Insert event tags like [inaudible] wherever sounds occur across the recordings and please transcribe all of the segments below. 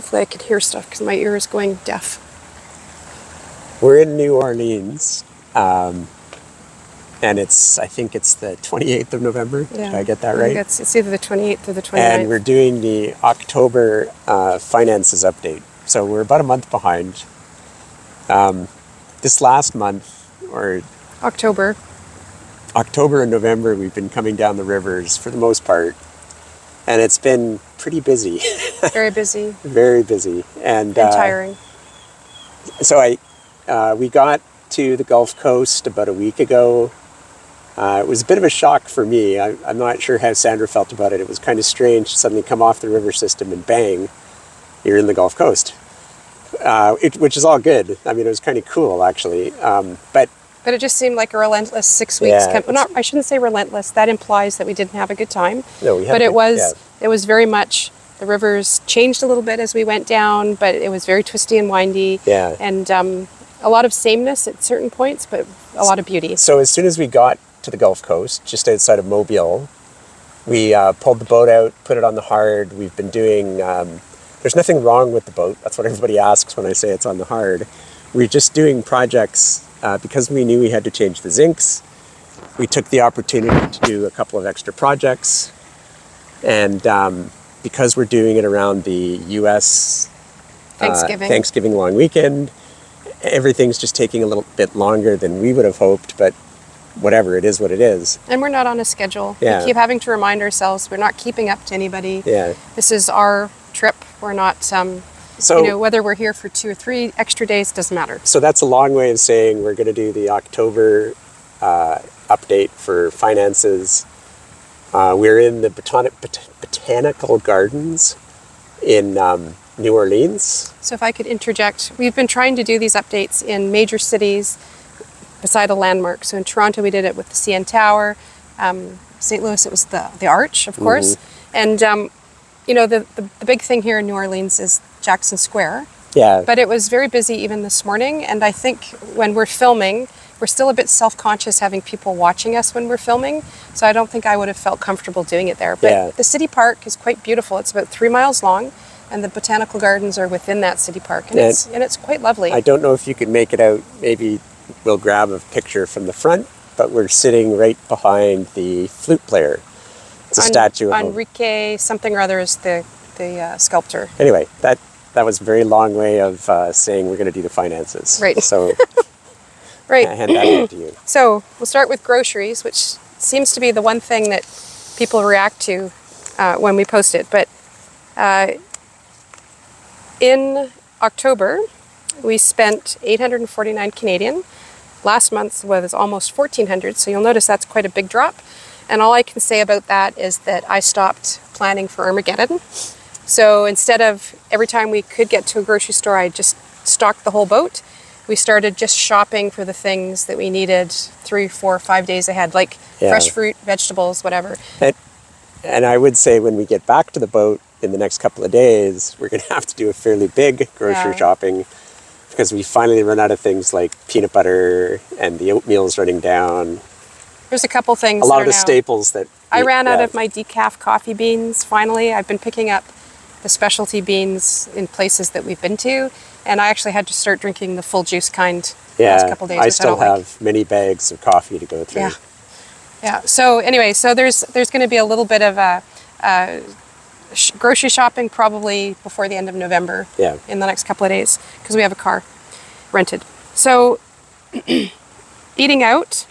hopefully I can hear stuff because my ear is going deaf. We're in New Orleans, um, and it's I think it's the 28th of November. Did I get that right? It's, it's either the 28th or the 29th. And we're doing the October uh, finances update. So we're about a month behind. Um, this last month, or October. October and November, we've been coming down the rivers for the most part, and it's been pretty busy, [laughs] [laughs] Very busy very busy, and, and uh, tiring. so I, uh, we got to the Gulf Coast about a week ago. Uh, it was a bit of a shock for me. I, I'm not sure how Sandra felt about it. It was kind of strange to suddenly come off the river system and bang, you're in the Gulf Coast, uh, it, which is all good. I mean, it was kind of cool actually. Um, but But it just seemed like a relentless six weeks. Yeah, well, not, I shouldn't say relentless. That implies that we didn't have a good time. No, we had But it was yeah. it was very much the rivers changed a little bit as we went down, but it was very twisty and windy. Yeah. And um, a lot of sameness at certain points, but a lot of beauty. So as soon as we got to the Gulf Coast, just outside of Mobile, we uh, pulled the boat out, put it on the hard. We've been doing. Um, there's nothing wrong with the boat. That's what everybody asks when I say it's on the hard. We're just doing projects uh, because we knew we had to change the zincs. We took the opportunity to do a couple of extra projects, and um, because we're doing it around the U.S. uh, Thanksgiving. Thanksgiving long weekend, everything's just taking a little bit longer than we would have hoped, but whatever, it is what it is. And we're not on a schedule. Yeah. We keep having to remind ourselves we're not keeping up to anybody. Yeah. This is our trip. We're not, um, So, you know, whether we're here for two or three extra days doesn't matter. so that's a long way of saying we're going to do the October uh, update for finances. Uh, we're in the botanic, bot- botanical gardens in um, New Orleans. So if I could interject, we've been trying to do these updates in major cities beside a landmark. So in Toronto, we did it with the CN Tower. Um, St. Louis, it was the, the Arch, of course. And, um, you know, the, the, the big thing here in New Orleans is Jackson Square. Yeah. But it was very busy even this morning. And I think when we're filming, we're still a bit self conscious having people watching us when we're filming. So I don't think I would have felt comfortable doing it there. But Yeah. the city park is quite beautiful. It's about three miles long. And the botanical gardens are within that city park. And, Yeah. it's, and it's quite lovely. I don't know if you could make it out. Maybe we'll grab a picture from the front, but we're sitting right behind the flute player. It's a En- statue of Enrique something or other is the, the uh, sculptor. Anyway, that that was a very long way of uh, saying we're going to do the finances. Right. So [laughs] Right. I hand that over to you. [clears throat] So we'll start with groceries, which seems to be the one thing that people react to uh, when we post it. But uh, in October, we spent 849 Canadian. Last month was almost 1400, so you'll notice that's quite a big drop. And all I can say about that is that I stopped planning for Armageddon. So instead of every time we could get to a grocery store, I just stocked the whole boat. We started just shopping for the things that we needed three, four, five days ahead, like Yeah. fresh fruit, vegetables, whatever. And, and I would say when we get back to the boat in the next couple of days, we're going [laughs] to have to do a fairly big grocery Yeah. shopping because we finally run out of things like peanut butter and the oatmeal's running down. There's a couple things. A lot of the now- staples that I ran out of my decaf coffee beans finally. I've been picking up the specialty beans in places that we've been to, and I actually had to start drinking the full juice kind the Yeah, last couple days. I still I don't like. have many bags of coffee to go through. Yeah. Yeah. So anyway, so there's there's going to be a little bit of a, uh sh- grocery shopping probably before the end of November. Yeah. In the next couple of days because we have a car rented. So [clears throat] eating out.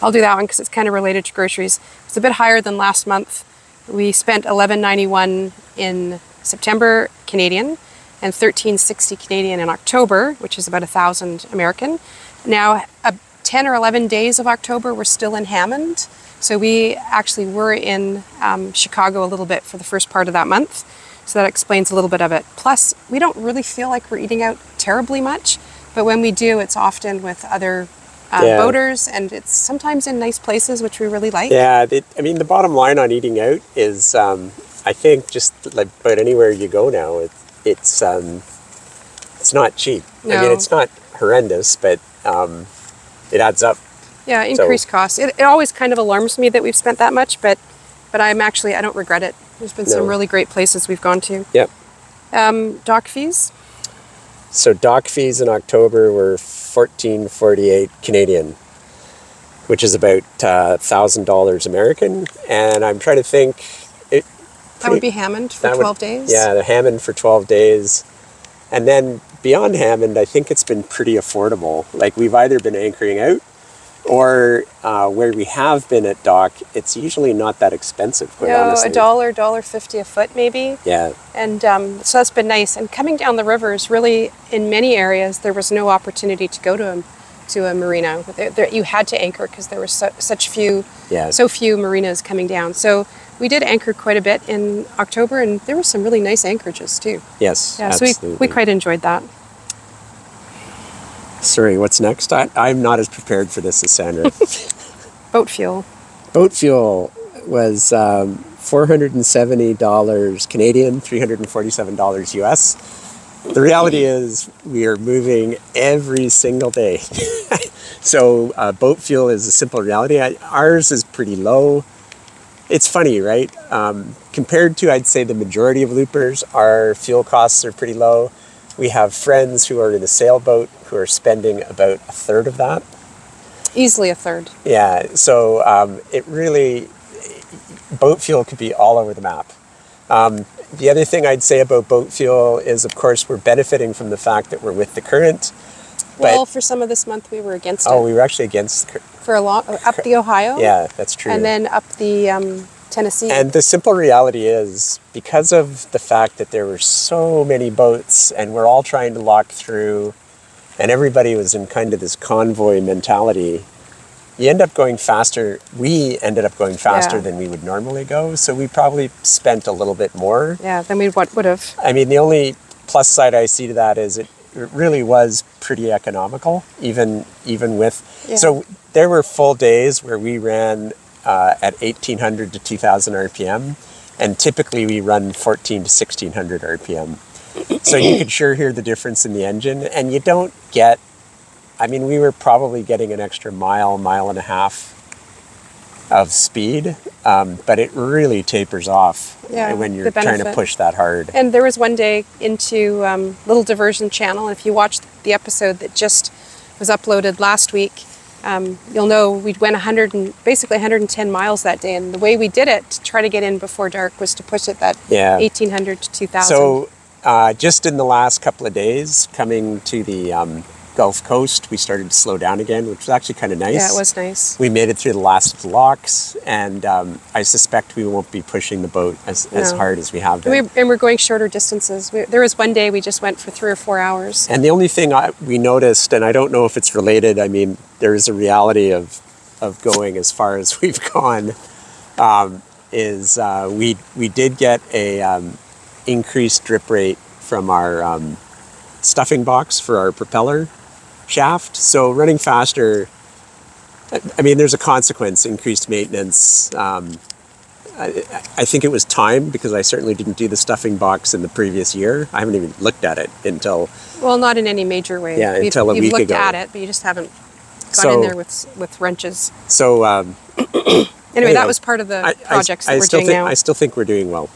I'll do that one because it's kind of related to groceries. It's a bit higher than last month. We spent 11.91 in September Canadian and 13.60 Canadian in October, which is about a thousand American. Now, uh, 10 or 11 days of October, we're still in Hammond. So we actually were in um, Chicago a little bit for the first part of that month. So that explains a little bit of it. Plus, we don't really feel like we're eating out terribly much, but when we do, it's often with other uh, Yeah. boaters and it's sometimes in nice places, which we really like. Yeah, the, I mean, the bottom line on eating out is, um, I think, just like about anywhere you go now, it, it's um, it's not cheap. No. I mean, it's not horrendous, but um, it adds up. Yeah, increased costs. It, it always kind of alarms me that we've spent that much, but but I'm actually I don't regret it. There's been some really great places we've gone to. Yep. Um, dock fees? So dock fees in October were 1448 Canadian, which is about $1,000 uh, American. And I'm trying to think. It, that would be Hammond for 12 would, days? Yeah, the Hammond for 12 days. And then beyond Hammond, I think it's been pretty affordable. Like we've either been anchoring out or uh, where we have been at dock, it's usually not that expensive. Quite no, honestly. a dollar, dollar fifty a foot, maybe. Yeah. And um, so that's been nice. And coming down the rivers, really, in many areas, there was no opportunity to go to a, to a marina. There, there, you had to anchor because there were so, such few, yeah. so few marinas coming down. So we did anchor quite a bit in October, and there were some really nice anchorages too. Yes. Yeah. Absolutely. So we, we quite enjoyed that. Sorry, what's next? I, I'm not as prepared for this as Sandra. [laughs] Boat fuel. Boat fuel was um, $470 Canadian, $347 US. The reality is, we are moving every single day. [laughs] so, uh, boat fuel is a simple reality. I, ours is pretty low. It's funny, right? Um, compared to, I'd say, the majority of loopers, our fuel costs are pretty low. We have friends who are in a sailboat who are spending about a third of that. Easily a third. Yeah, so um, it really, boat fuel could be all over the map. Um, the other thing I'd say about boat fuel is, of course, we're benefiting from the fact that we're with the current. Well, for some of this month, we were against oh, it. we were actually against. For a long, up the Ohio. Yeah, that's true. And then up the um, Tennessee. And the simple reality is because of the fact that there were so many boats and we're all trying to lock through and everybody was in kind of this convoy mentality, you end up going faster. We ended up going faster yeah. than we would normally go. So we probably spent a little bit more. Yeah, than we would have. I mean, the only plus side I see to that is it, it really was pretty economical, even even with. Yeah. So there were full days where we ran uh, at 1800 to 2000 RPM, and typically we run 14 to 1600 RPM. So you could sure hear the difference in the engine, and you don't get. I mean, we were probably getting an extra mile, mile and a half of speed, um, but it really tapers off yeah, when you're trying to push that hard. And there was one day into um, Little Diversion Channel, and if you watched the episode that just was uploaded last week, um, you'll know we went 100 and basically 110 miles that day, and the way we did it to try to get in before dark was to push it that yeah. 1800 to 2000. So uh, just in the last couple of days, coming to the um, Gulf Coast, we started to slow down again, which was actually kind of nice. Yeah, it was nice. We made it through the last locks, and um, I suspect we won't be pushing the boat as, no. as hard as we have been. We, and we're going shorter distances. We, there was one day we just went for three or four hours. And the only thing I, we noticed, and I don't know if it's related, I mean, there is a reality of, of going as far as [laughs] we've gone, um, is uh, we, we did get a um, increased drip rate from our um, stuffing box for our propeller shaft. So running faster, I mean, there's a consequence, increased maintenance. Um, I, I, think it was time because I certainly didn't do the stuffing box in the previous year. I haven't even looked at it until. Well, not in any major way. Yeah, until you've, a week you've looked ago. at it, but you just haven't gone so, in there with with wrenches. So. Um, anyway, [coughs] anyway, that was part of the projects I, that we're doing think, now. I still think we're doing well.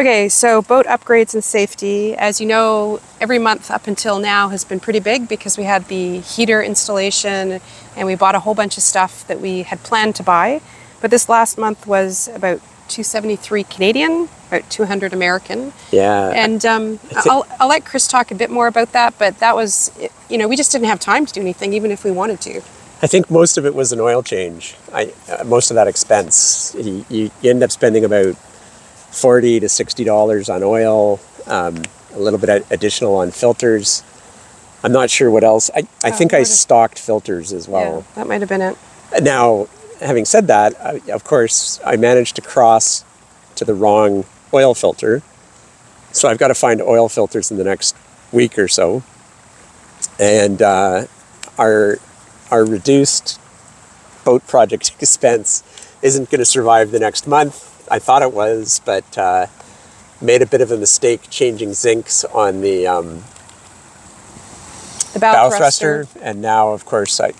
Okay, so boat upgrades and safety. As you know, every month up until now has been pretty big because we had the heater installation and we bought a whole bunch of stuff that we had planned to buy. But this last month was about 273 Canadian, about 200 American. Yeah. And um, I'll, I'll let Chris talk a bit more about that, but that was, you know, we just didn't have time to do anything, even if we wanted to. I think most of it was an oil change. I, uh, most of that expense. You, you end up spending about 40 to 60 dollars on oil, um, a little bit additional on filters. I'm not sure what else. I, I oh, think I stocked filters as well. Yeah, that might have been it. Now, having said that, I, of course, I managed to cross to the wrong oil filter. So I've got to find oil filters in the next week or so. And uh, our, our reduced boat project [laughs] expense isn't going to survive the next month I thought it was, but uh, made a bit of a mistake changing zincs on the, um, the bow, bow thruster. thruster. and now, of course, I,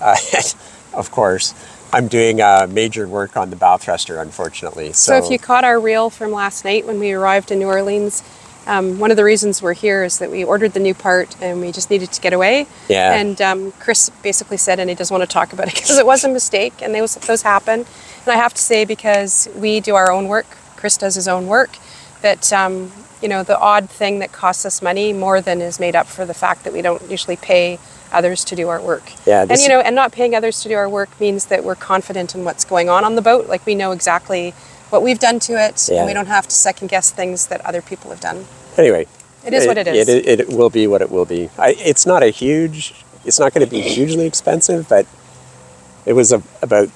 uh, [laughs] of course, I'm doing uh, major work on the bow thruster, unfortunately. So. so, if you caught our reel from last night when we arrived in New Orleans, Um, one of the reasons we're here is that we ordered the new part and we just needed to get away. Yeah. And um, Chris basically said, and he doesn't want to talk about it [laughs] because it was a mistake, and those those happen. And I have to say, because we do our own work, Chris does his own work, that um, you know the odd thing that costs us money more than is made up for the fact that we don't usually pay others to do our work. Yeah, and you know, and not paying others to do our work means that we're confident in what's going on on the boat. Like we know exactly what we've done to it, Yeah. and we don't have to second guess things that other people have done. Anyway, It is what it is. It, it, will be what it will be. I, it's not a huge. It's not going to be hugely expensive, but it was a, about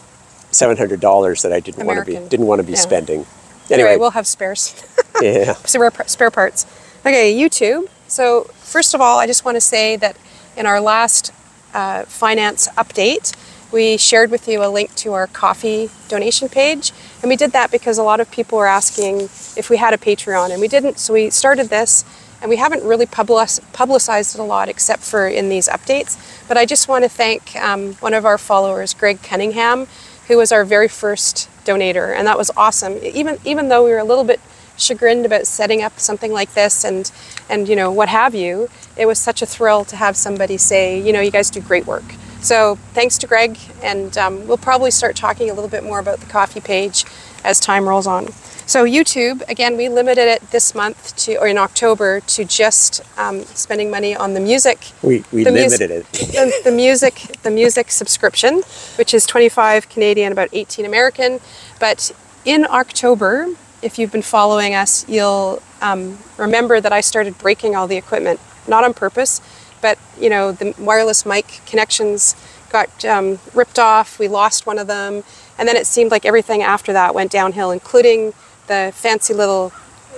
seven hundred dollars that I didn't want to be didn't want to be Yeah. spending. Anyway, Anyway, we'll have spares. [laughs] yeah, spare, spare parts. Okay, YouTube. So first of all, I just want to say that in our last uh, finance update, we shared with you a link to our coffee donation page, and we did that because a lot of people were asking if we had a Patreon, and we didn't. So we started this, and we haven't really publicized it a lot except for in these updates. But I just want to thank um, one of our followers, Greg Cunningham, who was our very first donator, and that was awesome. Even even though we were a little bit chagrined about setting up something like this and and you know what have you it was such a thrill to have somebody say you know you guys do great work so thanks to greg and um, we'll probably start talking a little bit more about the coffee page as time rolls on. So youtube again we limited it this month to or in october to just um, spending money on the music. We, we limited it. [laughs] the, the music the music subscription which is 25 canadian about 18 american. But in october if you've been following us you'll um, remember that i started breaking all the equipment not on purpose but you know the wireless mic connections got um, ripped off we lost one of them and then it seemed like everything after that went downhill including the fancy little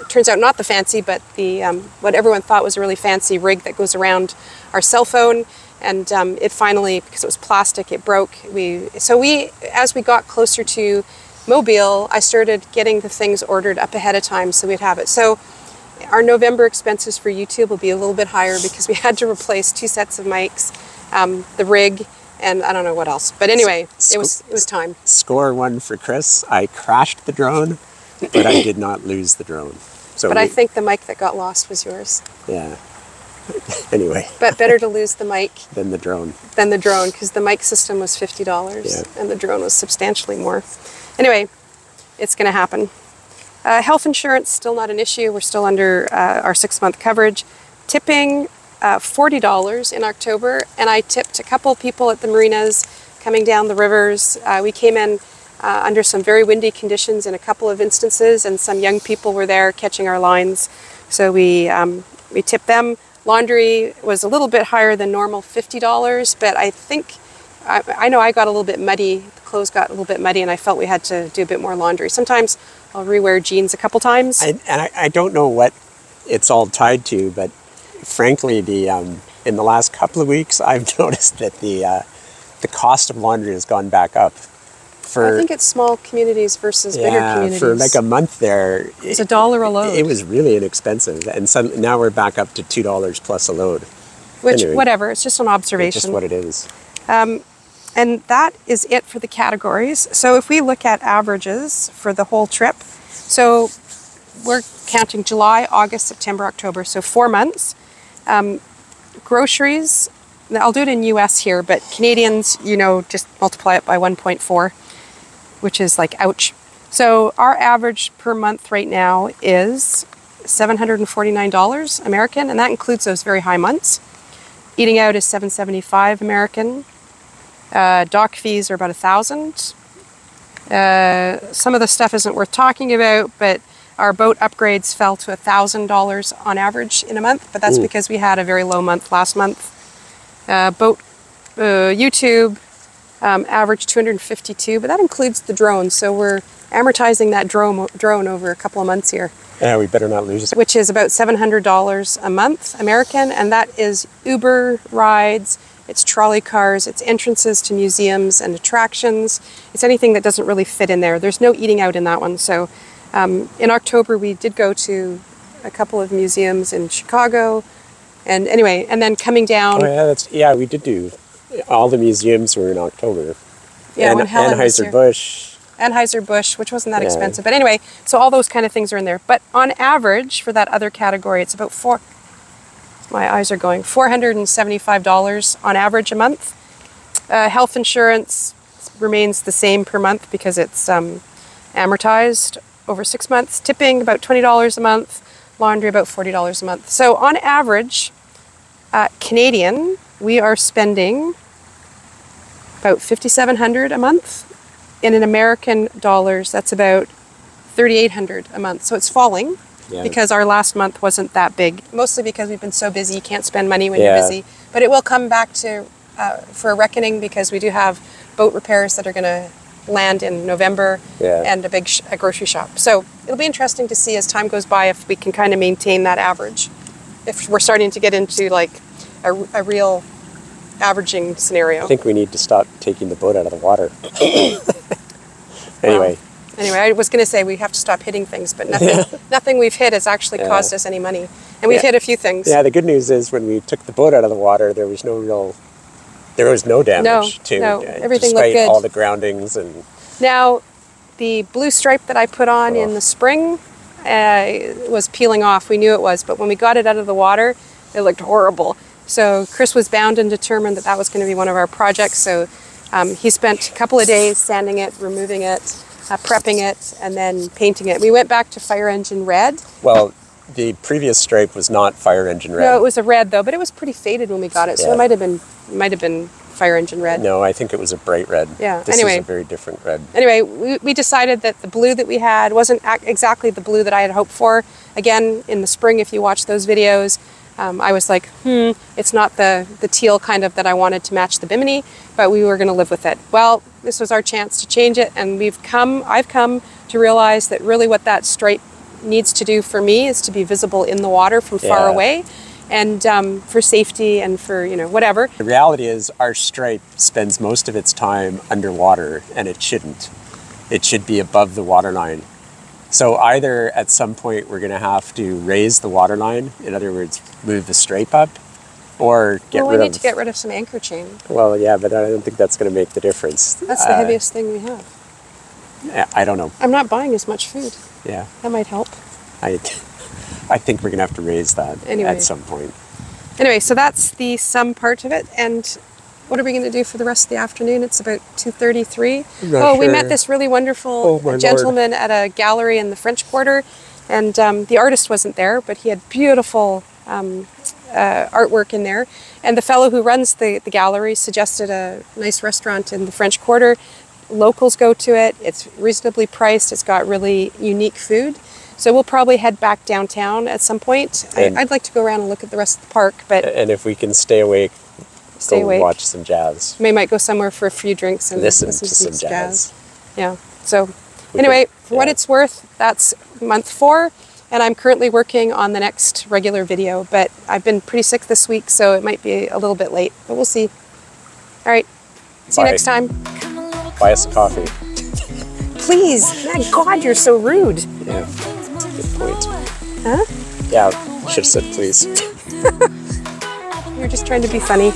turns out not the fancy, but the um, what everyone thought was a really fancy rig that goes around our cell phone. And um, it finally, because it was plastic, it broke. We so we, as we got closer to Mobile, I started getting the things ordered up ahead of time so we'd have it. So our November expenses for YouTube will be a little bit higher because we [laughs] had to replace two sets of mics, um, the rig, and I don't know what else. But anyway, it was it was time. Score one for Chris. I crashed the drone, but I did not lose the drone. So But I think the mic that got lost was yours. yeah. [laughs] anyway, But better to lose the mic [laughs] than the drone. than the drone because the mic system was fifty dollars Yeah. and the drone was substantially more. Anyway, it's going to happen. Uh, health insurance still not an issue. We're still under uh, our six month coverage. Tipping uh, forty dollars in October, and I tipped a couple people at the marinas coming down the rivers. Uh, we came in. Uh, under some very windy conditions in a couple of instances, and some young people were there catching our lines, so we um, we tipped them. Laundry was a little bit higher than normal, fifty dollars, but I think I, I know I got a little bit muddy. The clothes got a little bit muddy, and I felt we had to do a bit more laundry. Sometimes I'll rewear jeans a couple times. I, and I, I don't know what it's all tied to, but frankly, the um, in the last couple of weeks, [laughs] I've noticed that the uh, the cost of laundry has gone back up. For I think it's small communities versus bigger yeah, communities. for like a month there, it's a dollar a load. it was really inexpensive, and so now we're back up to two dollars plus a load. which anyway. whatever. It's just an observation. Just what it is. And that is it for the categories. So if we look at averages for the whole trip, so we're counting July, August, September, October, so four months. Um, groceries, I'll do it in US here, but Canadians, you know, just multiply it by 1.4, which is like ouch. So our average per month right now is $749 American, and that includes those very high months. Eating out is 775 American. Uh, dock fees are about a thousand. Uh, some of the stuff isn't worth talking about, but our boat upgrades fell to a thousand dollars on average in a month. But that's because we had a very low month last month. Uh, boat uh, YouTube um, average 252, but that includes the drone. So we're amortizing that drone drone over a couple of months here Yeah, we better not lose it. which is about $700 a month American, and that is Uber rides, it's trolley cars, it's entrances to museums and attractions. It's anything that doesn't really fit in there. There's no eating out in that one. So um, in October, we did go to a couple of museums in Chicago. And anyway, and then coming down, Oh yeah, that's yeah. We did do all the museums were in October. yeah, and when Helen was Anheuser-Busch. Anheuser-Busch, which wasn't that Yeah. expensive. But anyway, so all those kind of things are in there. But on average, for that other category, it's about four, my eyes are going, $475 on average a month. Uh, health insurance remains the same per month because it's um, amortized over six months. Tipping about $20 a month. Laundry about $40 a month. So on average, uh, Canadian, we are spending about 5700 a month. In an American dollars, that's about 3800 a month. So it's falling Yeah. because our last month wasn't that big. Mostly because we've been so busy, you can't spend money when Yeah. you're busy. But it will come back to uh, for a reckoning because we do have boat repairs that are going to land in November Yeah. and a big sh- a grocery shop. So it'll be interesting to see as time goes by if we can kind of maintain that average. If we're starting to get into like a, a real averaging scenario. I think we need to stop taking the boat out of the water. [coughs] anyway, Anyway, I was going to say we have to stop hitting things, but nothing, nothing we've hit has actually Yeah. caused us any money. And we've Yeah. hit a few things. yeah, the good news is when we took the boat out of the water, there was no real, there was no damage No, to no, uh, everything looked despite good. all the groundings and Now, the blue stripe that I put on in Oh. the spring uh, was peeling off. We knew it was, but when we got it out of the water, it looked horrible. So Chris was bound and determined that that was going to be one of our projects. So um, he spent a couple of days sanding it, removing it, uh, prepping it, and then painting it. We went back to fire engine red. well, the previous stripe was not fire engine red. No, it was a red though, but it was pretty faded when we got it. So Yeah. it might have been might have been fire engine red. No, I think it was a bright red. Yeah, This anyway. is a very different red. anyway, we, we decided that the blue that we had wasn't ac- exactly the blue that I had hoped for. Again, in the spring, if you watch those videos, um, I was like, hmm, it's not the, the teal kind of that I wanted to match the Bimini, but we were going to live with it. Well, this was our chance to change it, and we've come, I've come to realize that really what that stripe needs to do for me is to be visible in the water from far away. And um, for safety and for, you know, whatever. The reality is, our stripe spends most of its time underwater, and it shouldn't. It should be above the waterline. So either at some point we're going to have to raise the waterline, in other words, move the stripe up, or get well, we need of. to get rid of some anchor chain. well, yeah, but I don't think that's going to make the difference. That's the Uh, heaviest thing we have. I- I don't know. I'm not buying as much food. Yeah, That might help. I, I think we're going to have to raise that Anyway. at some point. Anyway, so that's the sum part of it. And what are we going to do for the rest of the afternoon? It's about 2.33. I'm not Oh, we met this really wonderful Oh, my Lord. gentleman at a gallery in the French Quarter. And um, the artist wasn't there, but he had beautiful um, uh, artwork in there. And the fellow who runs the, the gallery suggested a nice restaurant in the French Quarter. Locals go to it. It's reasonably priced. It's got really unique food. So we'll probably head back downtown at some point. I, I'd like to go around and look at the rest of the park, but And if we can stay awake, stay go awake. watch some jazz. We might go somewhere for a few drinks and Listen listen, to to, some jazz. Yeah. So We anyway, could- for what it's worth, that's month four, and I'm currently working on the next regular video. But I've been pretty sick this week, so it might be a little bit late, but we'll see. All right. See you next time. Buy us a coffee. Please. My God, you're so rude. Yeah, good point. Huh? Yeah, should have said please. [laughs] You're just trying to be funny.